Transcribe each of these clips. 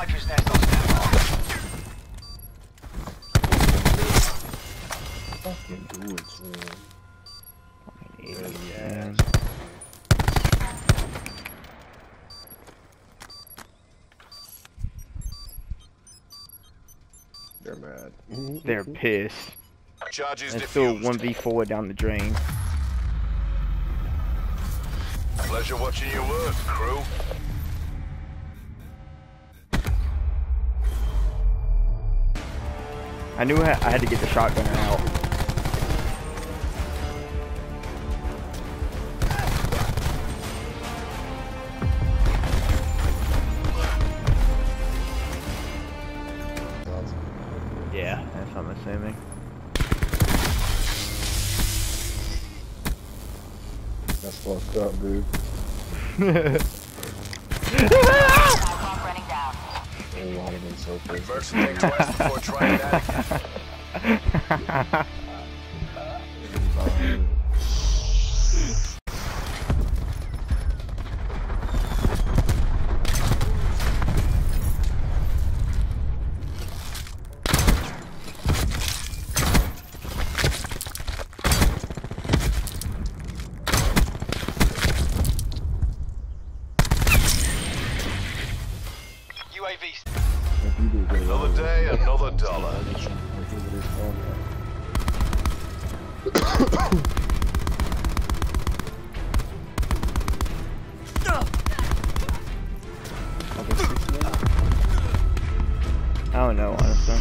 Sniper's nest on standby. Fucking do it, man. Idiot, Yeah. man. They're mad. They're pissed. Charges And still defused. one v four down the drain. Pleasure watching you work, crew. I knew I had to get the shotgunner out. Yeah, that's what I'm assuming. That's fucked up, dude. A lot of them so pissed. Mercenary twice before trying that again. UAV dollar. I don't know, honestly.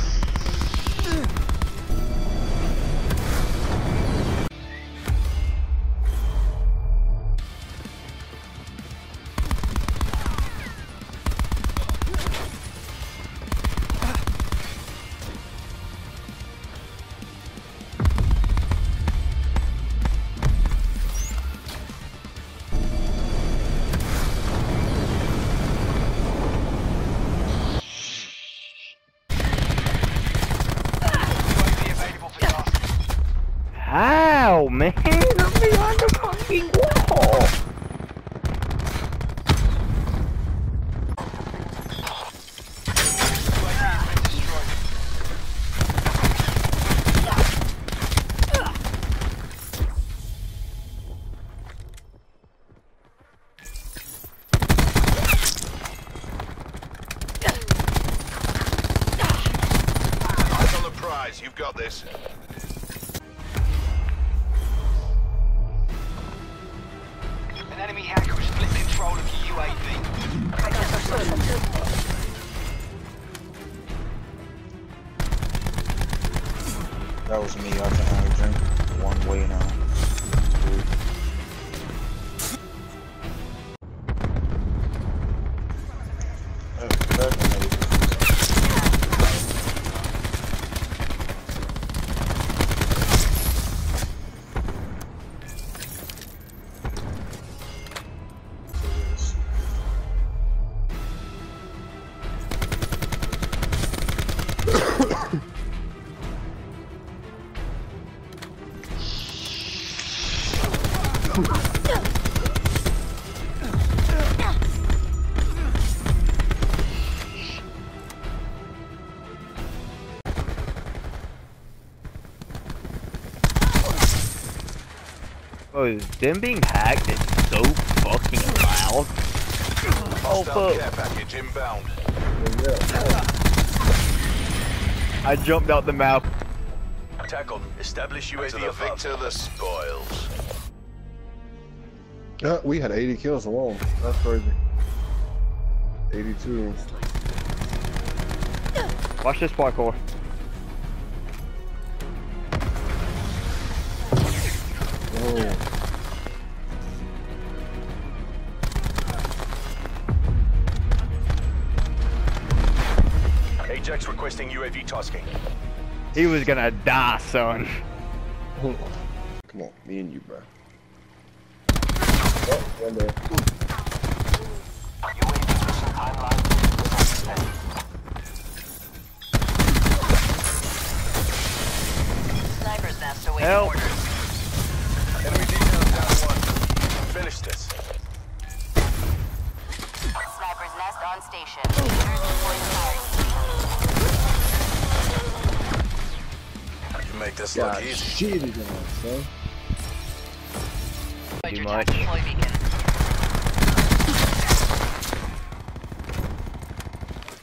How, man? I'm behind the fucking wall. You've got this. Enemy hacker has split control of your UAV. That was me. I can only drink one way now. Oh, them being hacked is so fucking loud. Oh fuck. care package inbound. I jumped out the map. Tackled. Establish UAV to the victor the spoils. Yeah, we had 80 kills alone. That's crazy. 82. Watch this parkour. Oh, Ajax requesting UAV tasking. He was gonna die, son. come on, me and you, bro. Oh, one there. UAV mission timeline. Sniper's nest awaiting Help. orders. Enemy details down one. Finish this. Sniper's nest on station. You make this God, look easy. shit is on, son. Deployed Too your much. deploy beacon.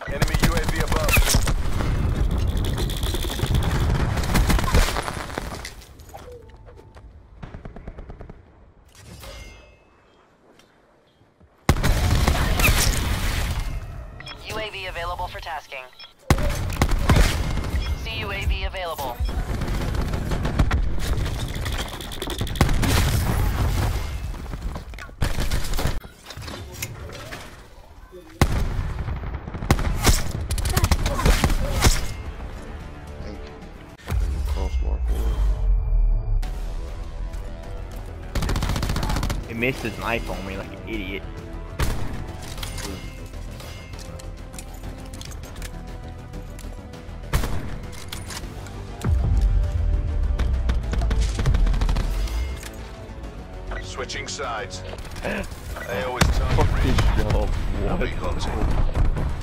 Enemy UAV above. UAV available for tasking. CUAV available. Missed his knife on me like an idiot. Switching sides. They always tell you Fuck this job. What?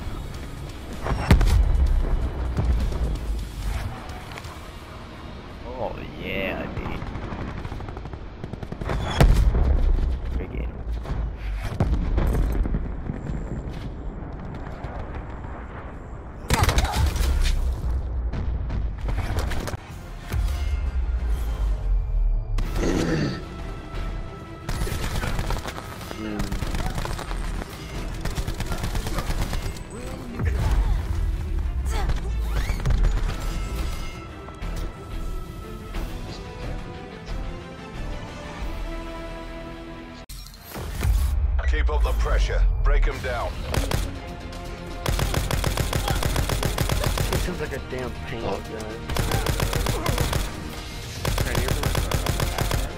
Keep up the pressure. Break them down. It sounds like a damn paint Oh. gun.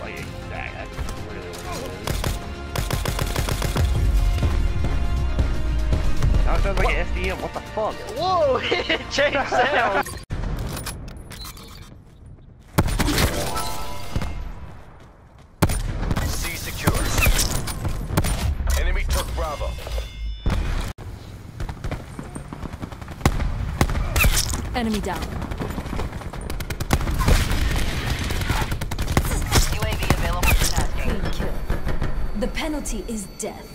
like exact. Really what it is. Sounds like an SDM. What the fuck? Whoa! It changed sound! Enemy down. UAV available for tasking. Good kill. The penalty is death.